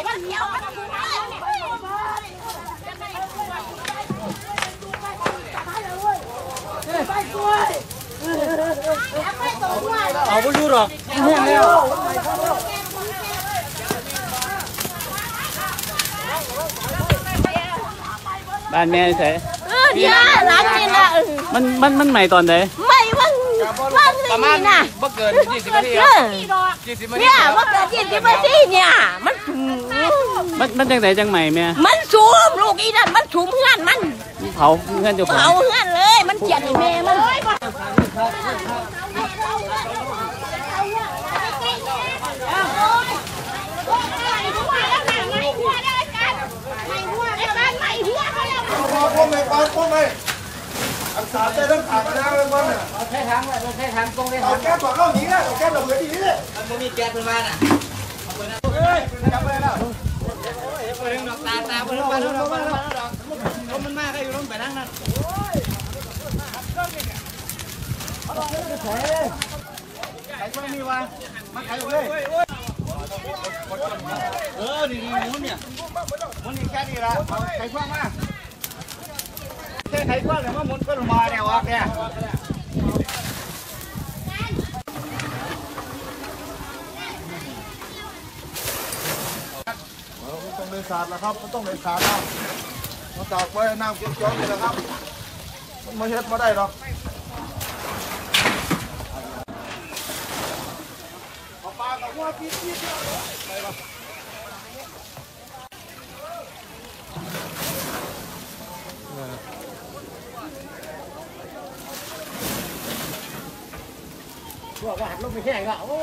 มันเหี่ยวมันคือไ เอาไปอยู่หรอกแห้งแล้ว บ้านแม่ใส่ เออเนี่ยร้านนี้นะเออ มันมันมันใหม่ตอนไหน ไม่วันวันหนึ ประ ง มาณ นี่นะ บ่เกิน20นาที เอ ครับ อ 20นาที เนี่ย ว่าเกิดยี่สิบนาทีเนี่ยมันมันมันจังไหนจังใหม่แม่มันสูมลูกอีนั่นมันสูมเพื่อนมันเผาเพื่อนเจ้าของเอาเพื่อนเลย มันเกลียดไอ้แม่มันพวกไหนปานพวกไหนอักษรใจต้องขาดนะเรื่องมันอะใช้ทางใช้ทางตรงเลยคเอารับแก้ตัวเข้าหนีนะเอาแก้ตัวเหมือนหนีเลยมันมีแก๊สเป็นบ้านอะ ตาตาเปิดดอกตาเปิดดอกตาเปิดดอกลมมันมากให้อยู่ลมไปนั่งนั่นใครช่วยมีวะมาใครเลยเออดีดีมุนเนี่ยมุนนี่แค่นี้ละใครช่วยมาแค่ใครช่วยเนี่ยมามุนก็มาเนี่ยวะแก ต้องเลยสาดแล้วครับมันต้องเลยสาดแล้วมาตากไว้น้ำเก็บจ้องเลยนะครับ มันมาเฮ็ดมาได้หรอกบอกว่าหักลมไปแค่ก็โอ้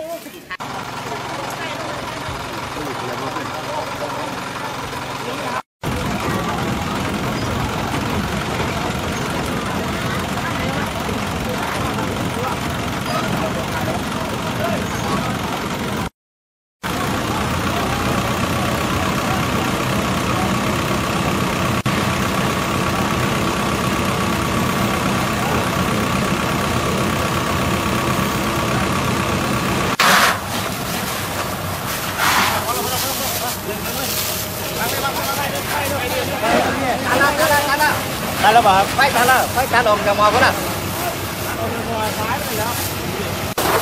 ได้แล้วป่ะครับไปทานแล้วไปทานออกจากมอก็แล้ว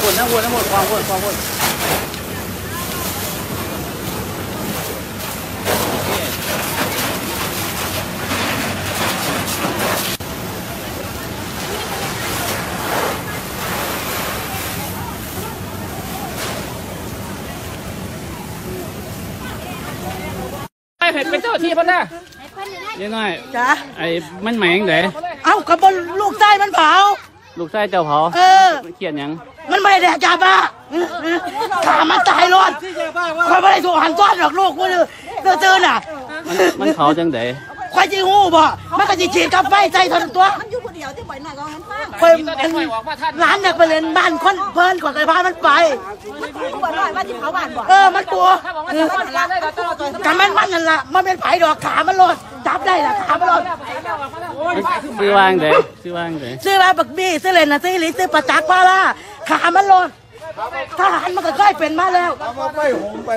วนทั้งวนทั้งหมดความวนความวนไอ้เห็ดเป็นเจ้าที่พ่อน่ะ ยังไงจ้ะไอ้มันใหม่ยังไงเอ้ากระบนลูกใต้มันเผา ลูกชายเจ้าเผาเออ เขียนหยัง มันไม่ได้แดกจับอะขามันตายรอดคอยไม่ได้ถูกหันต้อนหรอกลูกกูเจอๆน่ะ มันมันเผาจังได คอยจีหูบ่มันก็จีฉีดกับไฟใจทนตัวมันอยู่คนเดียวที่บ่อยหน่อยก็งั้นป้าคอยร้านอยากไปเล่นบ้านคนเพลินกว่าไอ้พามันไป มันอยู่บ่อยหน่อยว่าที่เขาบ้านบ่เออมันกลัวกำมันมันนั่นล่ะมันเป็นไผ่ดอกขามันรอดจับได้ล่ะขามันรอดซื้อวางไดซื้อวางไดซื้อมาบักบี้ซื้อเลนนะซื้อลิซื้อประจักษ์พาล่าขามันรอดทหารมันก็เคยเป็นมาแล้วเอามาไปหงไป